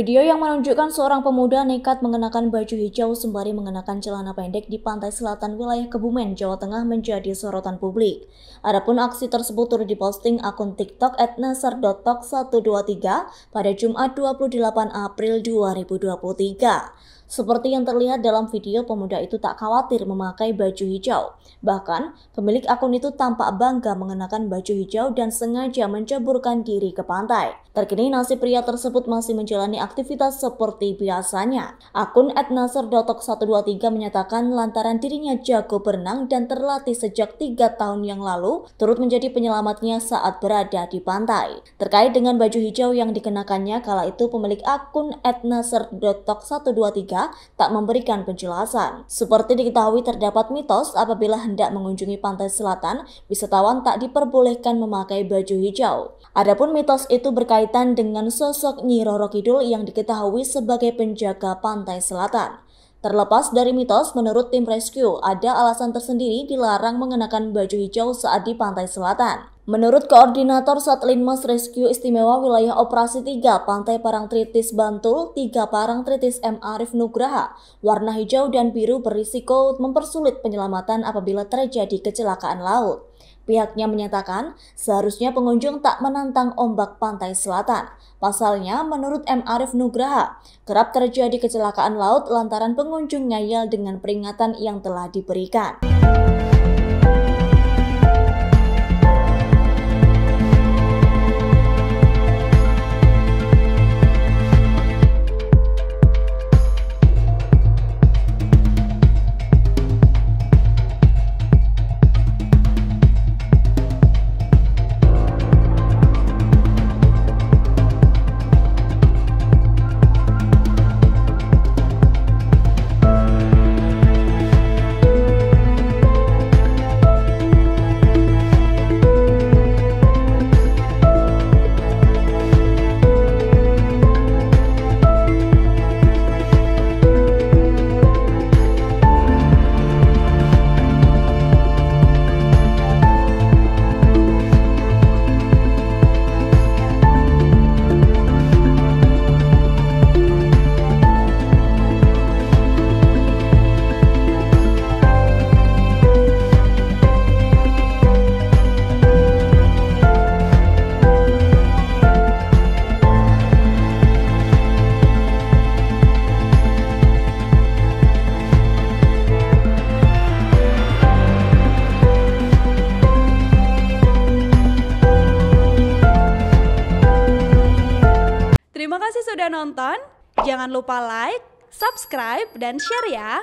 Video yang menunjukkan seorang pemuda nekat mengenakan baju hijau sembari mengenakan celana pendek di pantai selatan wilayah Kebumen, Jawa Tengah menjadi sorotan publik. Adapun aksi tersebut turut diposting akun TikTok @nasar.tok123 pada Jumat 28 April 2023. Seperti yang terlihat dalam video, pemuda itu tak khawatir memakai baju hijau. Bahkan, pemilik akun itu tampak bangga mengenakan baju hijau dan sengaja menceburkan diri ke pantai. Terkini nasib pria tersebut masih menjalani aktivitas seperti biasanya. Akun @nasr.123 menyatakan lantaran dirinya jago berenang dan terlatih sejak tiga tahun yang lalu, turut menjadi penyelamatnya saat berada di pantai. Terkait dengan baju hijau yang dikenakannya, kala itu pemilik akun @nasr.tok123 tak memberikan penjelasan. Seperti diketahui terdapat mitos apabila hendak mengunjungi pantai selatan, wisatawan tak diperbolehkan memakai baju hijau. Adapun mitos itu berkaitan dengan sosok Nyi Roro Kidul yang diketahui sebagai penjaga pantai selatan. Terlepas dari mitos, menurut tim rescue, ada alasan tersendiri dilarang mengenakan baju hijau saat di pantai selatan. Menurut Koordinator Satlinmas Rescue Istimewa Wilayah Operasi 3 Pantai Parangtritis Bantul, 3 Parangtritis M. Arif Nugraha, warna hijau dan biru berisiko mempersulit penyelamatan apabila terjadi kecelakaan laut. Pihaknya menyatakan seharusnya pengunjung tak menantang ombak pantai selatan. Pasalnya, menurut M. Arif Nugraha, kerap terjadi kecelakaan laut lantaran pengunjung ngayal dengan peringatan yang telah diberikan. Sudah nonton. Jangan lupa like, subscribe, dan share ya.